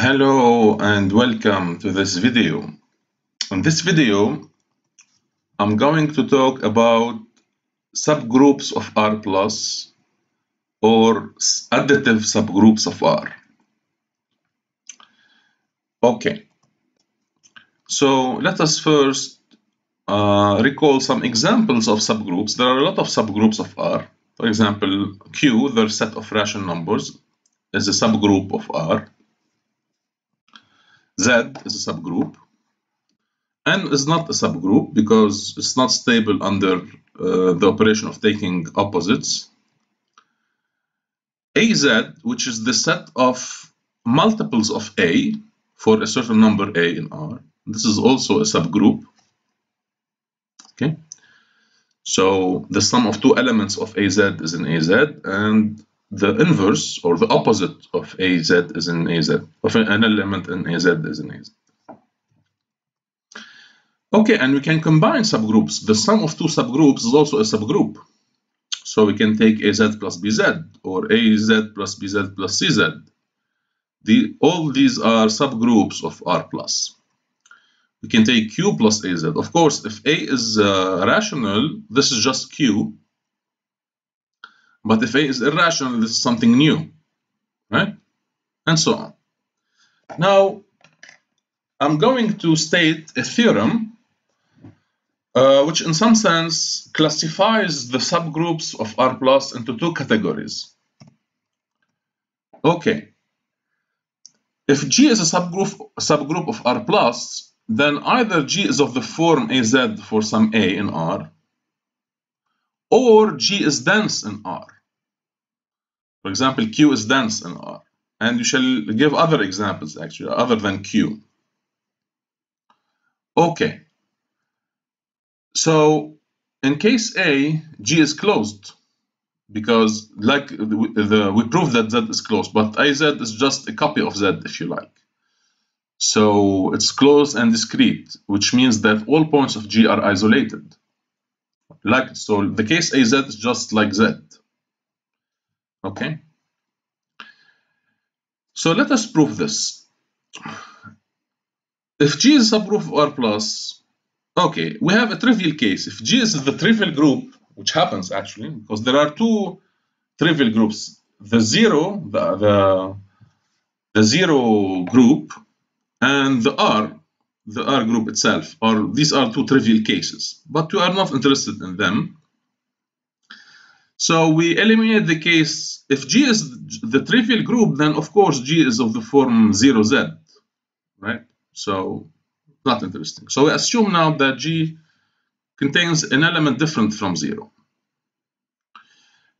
Hello and welcome to this video. In this video, I'm going to talk about subgroups of R plus or additive subgroups of R. Okay, so let us first uh, recall some examples of subgroups. There are a lot of subgroups of R. For example, Q, the set of rational numbers, is a subgroup of R. Z is a subgroup. N is not a subgroup because it's not stable under uh, the operation of taking opposites. AZ, which is the set of multiples of A for a certain number A in R. This is also a subgroup. Okay. So the sum of two elements of AZ is in AZ and the inverse or the opposite of AZ is in AZ, of an element in AZ is in AZ. Okay, and we can combine subgroups. The sum of two subgroups is also a subgroup. So we can take AZ plus BZ or AZ plus BZ plus CZ. The, all these are subgroups of R plus. We can take Q plus AZ. Of course, if A is uh, rational, this is just Q. But if A is irrational, this is something new, right? And so on. Now, I'm going to state a theorem uh, which in some sense classifies the subgroups of R plus into two categories. Okay. If G is a subgroup, subgroup of R plus, then either G is of the form AZ for some A in R, or G is dense in R. For example, Q is dense in R. And you shall give other examples actually, other than Q. Okay. So in case A, G is closed because like the, the, we proved that Z is closed, but AZ is just a copy of Z if you like. So it's closed and discrete, which means that all points of G are isolated. Like so the case AZ is just like Z. Okay. So let us prove this. If G is a subgroup of R plus, okay, we have a trivial case. If G is the trivial group, which happens actually, because there are two trivial groups, the zero, the, the, the zero group, and the R, the R group itself, or these are two trivial cases, but we are not interested in them. So we eliminate the case, if G is the trivial group, then of course G is of the form 0Z, right? So not interesting. So we assume now that G contains an element different from 0.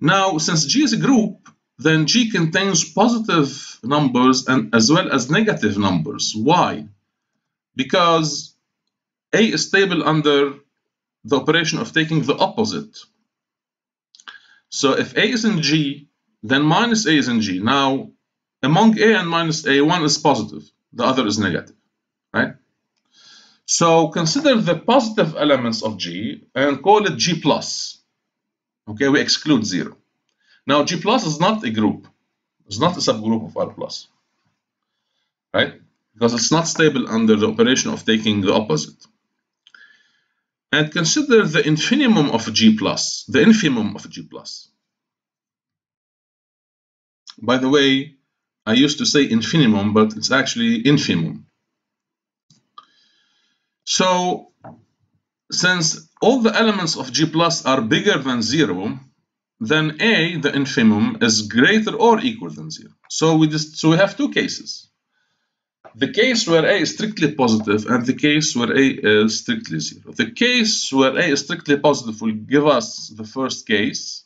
Now, since G is a group, then G contains positive numbers and as well as negative numbers. Why? Because A is stable under the operation of taking the opposite. So if A is in G, then minus A is in G. Now, among A and minus A, one is positive, the other is negative, right? So consider the positive elements of G and call it G plus. Okay, we exclude zero. Now, G plus is not a group. It's not a subgroup of R plus, right? Because it's not stable under the operation of taking the opposite. And consider the infimum of G plus, the infimum of G plus. By the way, I used to say infimum, but it's actually infimum. So, since all the elements of G plus are bigger than zero, then A, the infimum, is greater or equal than zero. So we just so we have two cases. The case where A is strictly positive and the case where A is strictly zero. The case where A is strictly positive will give us the first case,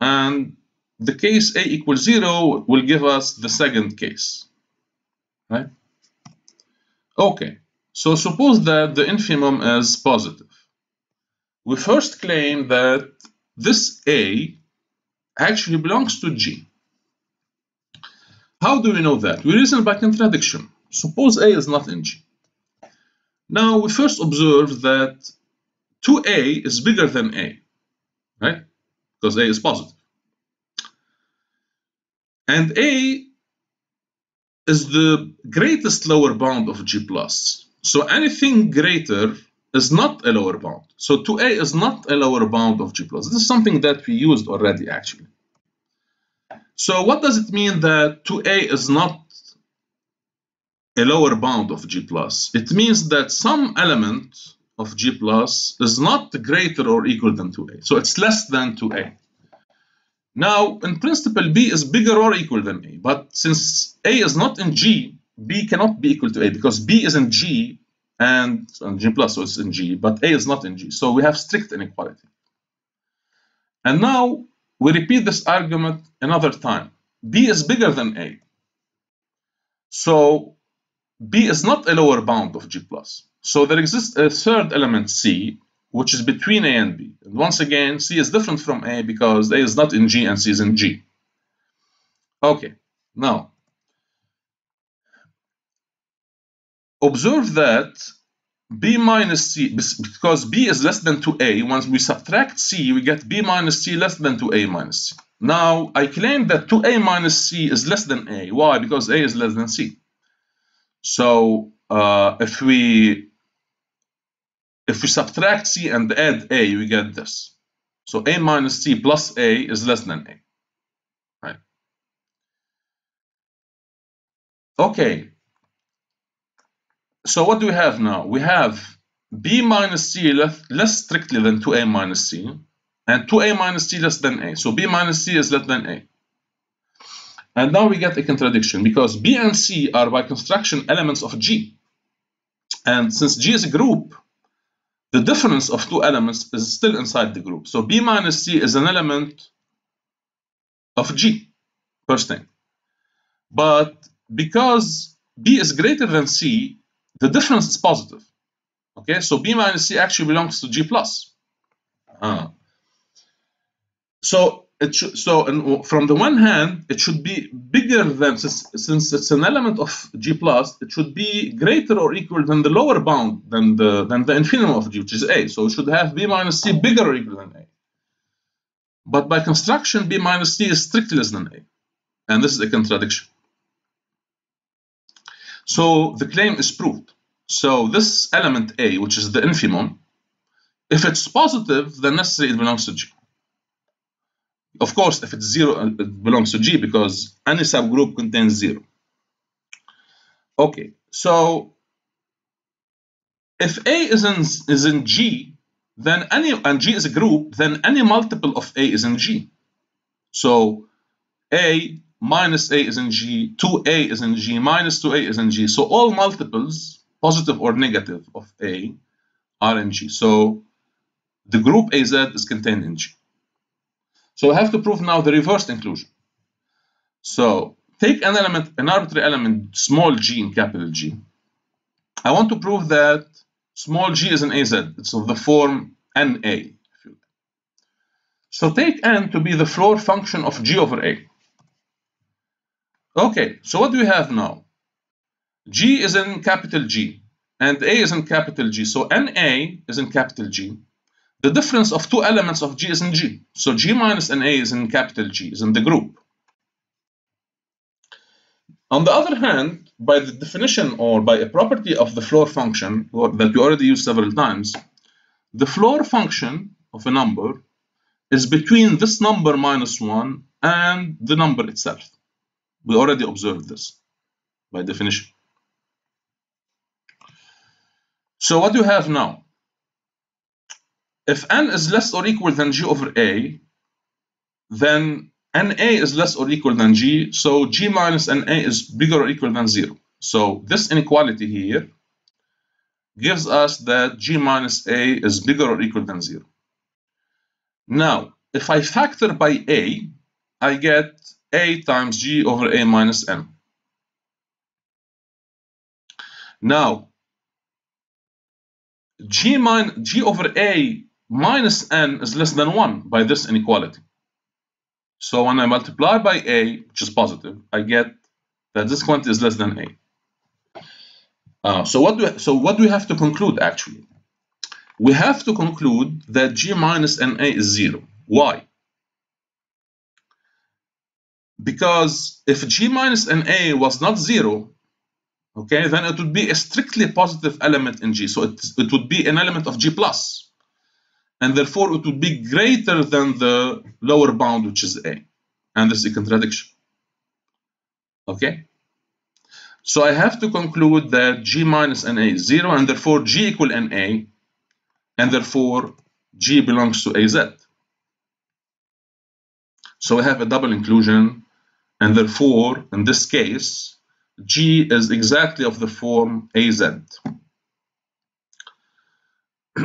and the case A equals zero will give us the second case. Right? Okay, so suppose that the infimum is positive. We first claim that this A actually belongs to G. How do we know that? We reason by contradiction. Suppose A is not in G. Now we first observe that 2A is bigger than A, right? Because A is positive. And A is the greatest lower bound of G plus. So anything greater is not a lower bound. So 2a is not a lower bound of G plus. This is something that we used already actually. So what does it mean that 2a is not a lower bound of G plus? It means that some element of G plus is not greater or equal than 2a. So it's less than 2a. Now, in principle, B is bigger or equal than A. But since A is not in G, B cannot be equal to A because B is in G and, and G plus, so it's in G, but A is not in G. So we have strict inequality. And now we repeat this argument another time. B is bigger than A. So B is not a lower bound of G plus. So there exists a third element C which is between A and B. And once again, C is different from A because A is not in G and C is in G. Okay, now observe that B minus C, because B is less than 2A, once we subtract C, we get B minus C less than 2A minus C. Now, I claim that 2A minus C is less than A. Why? Because A is less than C. So uh, if we if we subtract c and add a, we get this. So a minus c plus a is less than a. Right? Okay. So what do we have now? We have b minus c less, less strictly than 2a minus c, and 2a minus c less than a. So b minus c is less than a. And now we get a contradiction because b and c are by construction elements of G. And since G is a group, the difference of two elements is still inside the group. So B minus C is an element of G, first thing. But because B is greater than C, the difference is positive. Okay, so B minus C actually belongs to G plus. Uh. So it should, so from the one hand, it should be bigger than, since, since it's an element of G plus, it should be greater or equal than the lower bound, than the, than the infimum of G, which is A. So it should have B minus C bigger or equal than A. But by construction, B minus C is strictly less than A. And this is a contradiction. So the claim is proved. So this element A, which is the infimum, if it's positive, then necessarily it belongs to G. Of course, if it's zero, uh, it belongs to G because any subgroup contains zero. Okay, so if A is in, is in G, then any, and G is a group, then any multiple of A is in G. So A minus A is in G, 2A is in G, minus 2A is in G. So all multiples, positive or negative of A, are in G. So the group AZ is contained in G. So I have to prove now the reversed inclusion. So take an element, an arbitrary element, small g in capital G. I want to prove that small g is an AZ. It's of the form NA. So take n to be the floor function of g over a. Okay, so what do we have now? g is in capital G and a is in capital G. So NA is in capital G the difference of two elements of G is in G. So G minus NA is in capital G, is in the group. On the other hand, by the definition or by a property of the floor function that we already used several times, the floor function of a number is between this number minus 1 and the number itself. We already observed this by definition. So what do you have now? if n is less or equal than g over a, then na is less or equal than g, so g minus na is bigger or equal than 0. So this inequality here gives us that g minus a is bigger or equal than 0. Now, if I factor by a, I get a times g over a minus n. Now, g, min g over a minus n is less than 1 by this inequality. So when I multiply by a, which is positive, I get that this quantity is less than a. Uh, so what do so what do we have to conclude actually? We have to conclude that g minus na is 0. Why? Because if g minus na was not zero, okay, then it would be a strictly positive element in G. So it, it would be an element of G plus. And therefore it would be greater than the lower bound, which is A. And this is a contradiction. Okay? So I have to conclude that G minus NA is zero, and therefore G equal NA, and therefore G belongs to AZ. So we have a double inclusion, and therefore, in this case, G is exactly of the form AZ.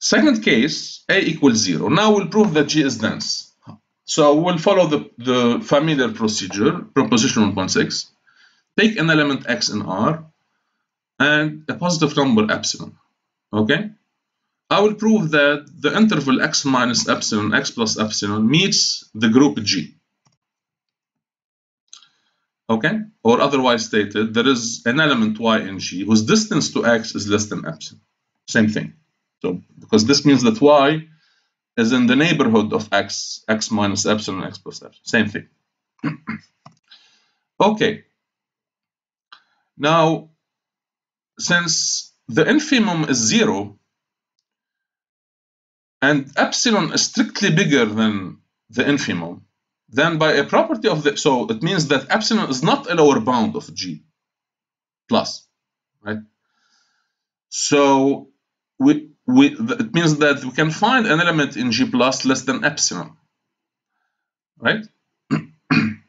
Second case, A equals 0. Now we'll prove that G is dense. So we'll follow the, the familiar procedure, proposition 1.6. Take an element X in R and a positive number epsilon. Okay? I will prove that the interval X minus epsilon, X plus epsilon meets the group G okay? Or otherwise stated, there is an element y in G whose distance to x is less than epsilon. Same thing. So because this means that y is in the neighborhood of x, x minus epsilon, x plus epsilon. Same thing. okay. Now, since the infimum is zero, and epsilon is strictly bigger than the infimum, then by a property of the, so it means that epsilon is not a lower bound of G plus, right? So we, we, it means that we can find an element in G plus less than epsilon, right? and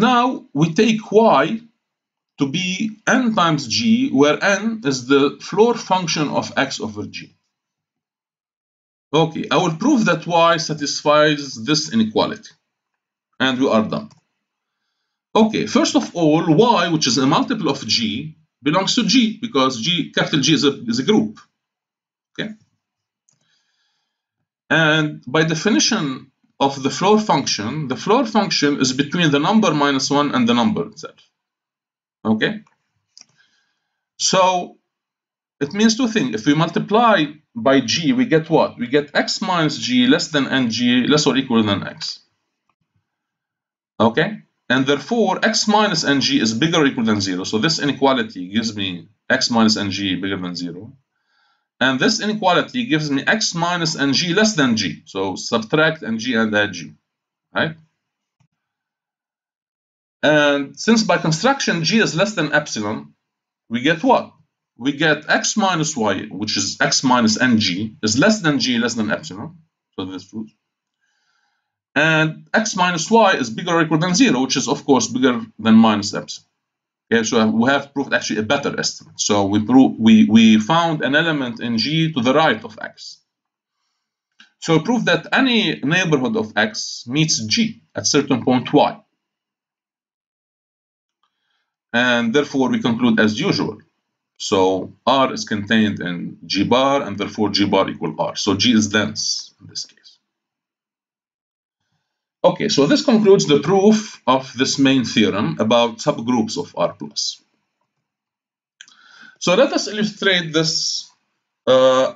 now we take Y to be n times g, where n is the floor function of x over g. Okay, I will prove that y satisfies this inequality. And we are done. Okay, first of all, y, which is a multiple of g, belongs to g because g, capital G is a, is a group. Okay. And by definition of the floor function, the floor function is between the number minus 1 and the number itself. Okay? So it means two things. If we multiply by g, we get what? We get x minus g less than ng less or equal than x. Okay? And therefore, x minus ng is bigger or equal than 0. So this inequality gives me x minus ng bigger than 0. And this inequality gives me x minus ng less than g. So subtract ng and add g. Right? And since by construction g is less than epsilon, we get what? We get x minus y, which is x minus ng, is less than g less than epsilon. So this true. And x minus y is bigger or equal than 0, which is, of course, bigger than minus epsilon. Okay, so we have proved actually a better estimate. So we, we, we found an element in G to the right of X. So prove that any neighborhood of X meets G at certain point Y and therefore we conclude as usual. So R is contained in G bar, and therefore G bar equal R. So G is dense in this case. Okay, so this concludes the proof of this main theorem about subgroups of R+. So let us illustrate this uh,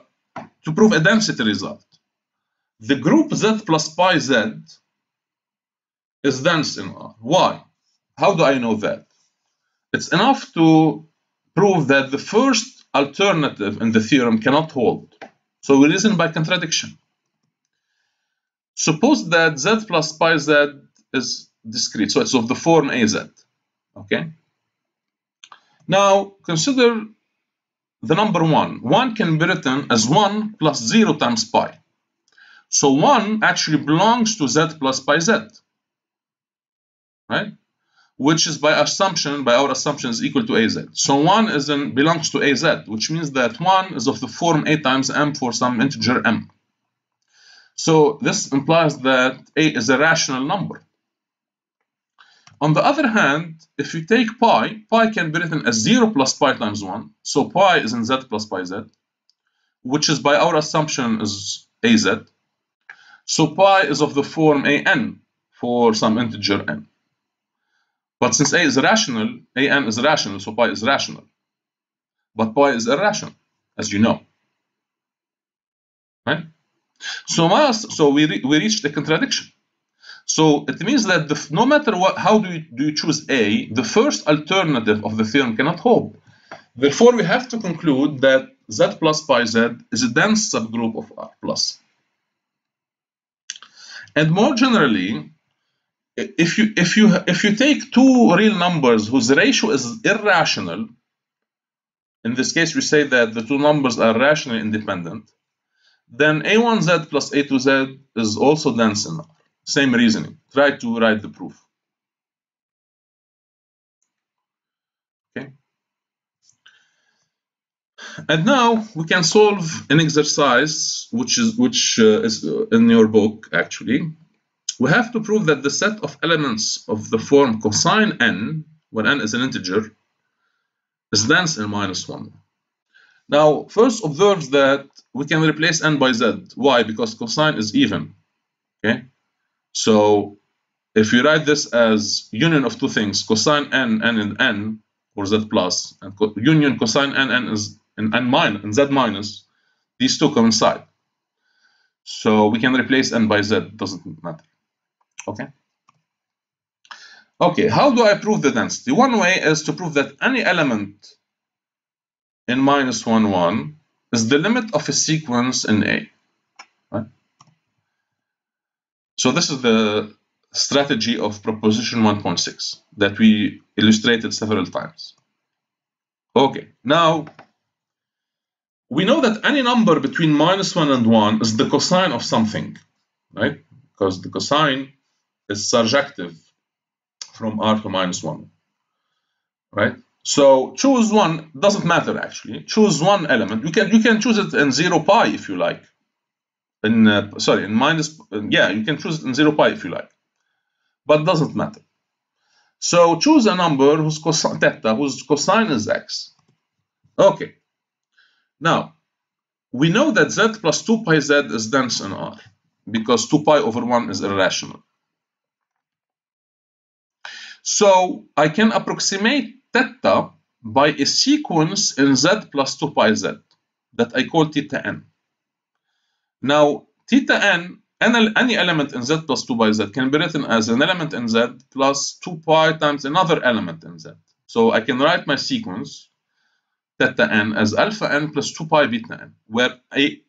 to prove a density result. The group Z plus pi Z is dense in R. Why? How do I know that? It's enough to prove that the first alternative in the theorem cannot hold. So we reason by contradiction. Suppose that z plus pi z is discrete, so it's of the form az. Okay. Now consider the number 1. 1 can be written as 1 plus 0 times pi. So 1 actually belongs to z plus pi z. Right? Which is by assumption, by our assumption, is equal to AZ. So 1 is in, belongs to AZ, which means that 1 is of the form A times M for some integer M. So this implies that A is a rational number. On the other hand, if you take pi, pi can be written as 0 plus pi times 1. So pi is in z plus pi z, which is by our assumption is az. So pi is of the form an for some integer n. But since A is rational, AN is rational, so pi is rational. But pi is irrational, as you know. right? So so we re, we reached a contradiction. So it means that the, no matter what, how do you, do you choose A, the first alternative of the theorem cannot hold. Therefore, we have to conclude that Z plus pi Z is a dense subgroup of R plus. And more generally, if you if you if you take two real numbers whose ratio is irrational, in this case we say that the two numbers are rationally independent, then a1z plus a2z is also dense R. Same reasoning. Try to write the proof. Okay. And now we can solve an exercise which is which uh, is in your book actually we have to prove that the set of elements of the form cosine n, when n is an integer, is dense in minus 1. Now, first observe that we can replace n by z. Why? Because cosine is even. Okay? So, if you write this as union of two things, cosine n, n and n, or z plus, and co union cosine n, n is in n minus, and z minus, these two coincide. So we can replace n by z, doesn't matter. Okay. Okay, how do I prove the density? One way is to prove that any element in minus 1, 1 is the limit of a sequence in A. Right? So this is the strategy of proposition 1.6 that we illustrated several times. Okay, now we know that any number between minus 1 and 1 is the cosine of something, right? Because the cosine is surjective from r to minus 1, right? So choose one, doesn't matter actually. Choose one element. You can you can choose it in 0 pi if you like. In uh, sorry, in minus yeah, you can choose it in 0 pi if you like. But doesn't matter. So choose a number whose cosine theta, whose cosine is x. Okay. Now, we know that z plus 2 pi z is dense in R because 2 pi over 1 is irrational. So I can approximate theta by a sequence in z plus 2 pi z that I call theta n. Now, theta n, any element in z plus 2 pi z can be written as an element in z plus 2 pi times another element in z. So I can write my sequence theta n as alpha n plus 2 pi beta n, where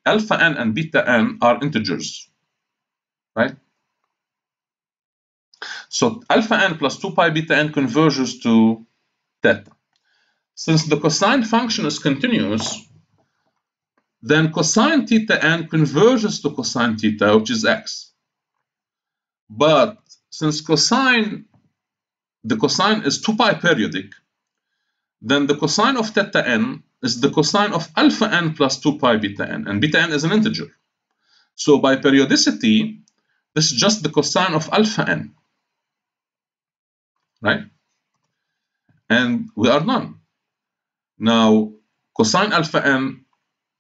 alpha n and beta n are integers, right? So alpha n plus 2 pi beta n converges to theta. Since the cosine function is continuous, then cosine theta n converges to cosine theta, which is x. But since cosine, the cosine is 2 pi periodic, then the cosine of theta n is the cosine of alpha n plus 2 pi beta n, and beta n is an integer. So by periodicity, this is just the cosine of alpha n right? And we are done. Now, cosine alpha n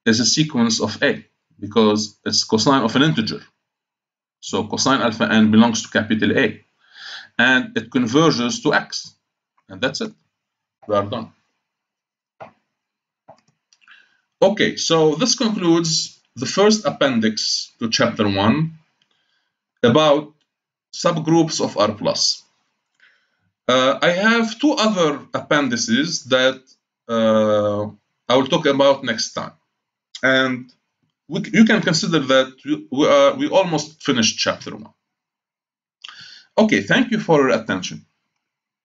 is a sequence of A because it's cosine of an integer. So cosine alpha n belongs to capital A. And it converges to x. And that's it. We are done. Okay, so this concludes the first appendix to chapter 1 about subgroups of R+. Uh, I have two other appendices that uh, I will talk about next time. And we, you can consider that we, we almost finished chapter one. Okay, thank you for your attention.